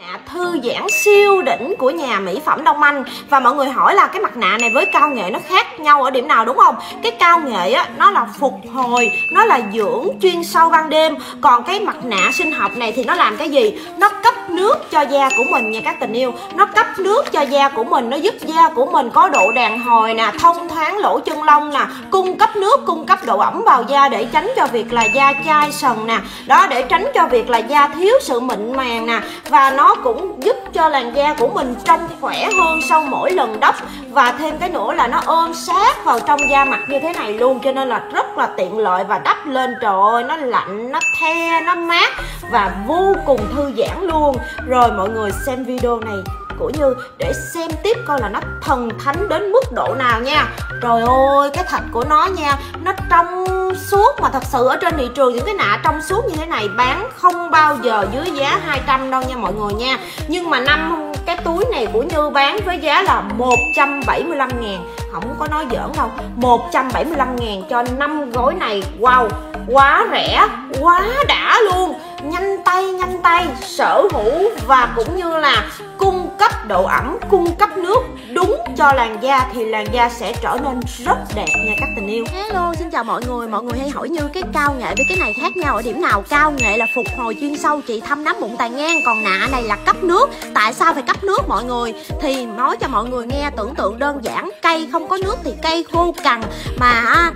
Nạ thư giãn siêu đỉnh của nhà mỹ phẩm Đông Anh và mọi người hỏi là cái mặt nạ này với cao nghệ nó khác nhau ở điểm nào đúng không? Cái cao nghệ á nó là phục hồi, nó là dưỡng chuyên sâu ban đêm, còn cái mặt nạ sinh học này thì nó làm cái gì? Nó cấp nước cho da của mình nha các tình yêu, nó cấp nước cho da của mình, nó giúp da của mình có độ đàn hồi nè, thông thoáng lỗ chân lông nè, cung cấp nước, cung cấp độ ẩm vào da để tránh cho việc là da chai sần nè, đó để tránh cho việc là da thiếu sự mịn màng nè. Và nó cũng giúp cho làn da của mình trông khỏe hơn sau mỗi lần đắp. Và thêm cái nữa là nó ôm sát vào trong da mặt như thế này luôn cho nên là rất là tiện lợi và đắp lên. Trời ơi nó lạnh nó the nó mát và vô cùng thư giãn luôn. Rồi rồi mọi người xem video này của Như để xem tiếp coi là nó thần thánh đến mức độ nào nha. Trời ơi, cái thạch của nó nha, Nó trong suốt mà thật sự ở trên thị trường những cái nạ trong suốt như thế này bán không bao giờ dưới giá 200 đâu nha mọi người nha. Nhưng mà năm cái túi này của Như bán với giá là 175 ngàn. Không có nói giỡn đâu 175 ngàn cho năm gói này. Wow quá rẻ, quá đã luôn. Nhanh tay nhanh tay. Sở hữu và cũng như là cung cấp độ ẩm, cung cấp nước đúng cho làn da thì làn da sẽ trở nên rất đẹp nha các tình yêu. Hello, xin chào mọi người. Mọi người hay hỏi như cái cao nghệ với cái này khác nhau. Ở điểm nào cao nghệ là phục hồi chuyên sâu trị thâm nám bụng tàn ngang. Còn nạ này là cấp nước. Tại sao phải cấp nước mọi người? Thì nói cho mọi người nghe, tưởng tượng đơn giản. Cây không có nước thì cây khô cằn. Mà à,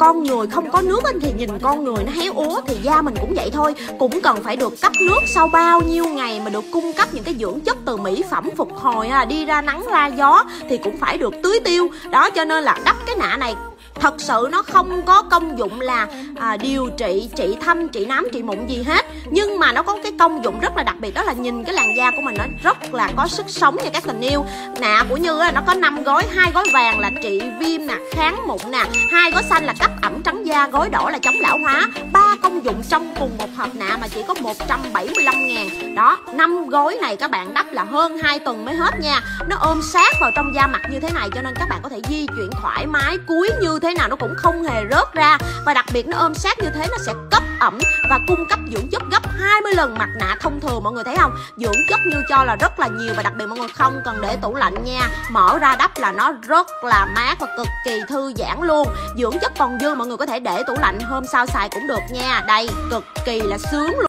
con người không có nước thì nhìn con người nó héo úa thì da mình cũng vậy thôi. Cũng cần phải được cấp nước sau bao nhiêu ngày mà được cung cấp những cái dưỡng chất từ mỹ phẩm phục hồi à, đi ra nắng ra gió thì cũng phải được tưới tiêu. Đó cho nên là đắp cái nạ này thật sự nó không có công dụng là à, điều trị trị thâm trị nám trị mụn gì hết. Nhưng mà nó có cái công dụng rất là đặc biệt đó là nhìn cái làn da của mình nó rất là có sức sống cho các tình yêu. Nạ của như là nó có 5 gói hai gói vàng là trị viêm nè kháng mụn nè hai gói xanh là cấp ẩm trắng da gói đỏ là chống lão hóa. Ba công dụng trong cùng một hộp nạ mà chỉ có 175 ngàn. Đó năm gói này các bạn đắp là hơn 2 tuần mới hết nha. Nó ôm sát vào trong da mặt như thế này cho nên các bạn có thể di chuyển thoải mái cuối như thế thế nào nó cũng không hề rớt ra. Và đặc biệt nó ôm sát như thế, nó sẽ cấp ẩm và cung cấp dưỡng chất gấp 20 lần mặt nạ thông thường, mọi người thấy không? Dưỡng chất như cho là rất là nhiều và đặc biệt mọi người không cần để tủ lạnh nha. Mở ra đắp là nó rất là mát và cực kỳ thư giãn luôn. Dưỡng chất còn dư, mọi người có thể để tủ lạnh hôm sau xài cũng được nha. Đây, cực kỳ là sướng luôn.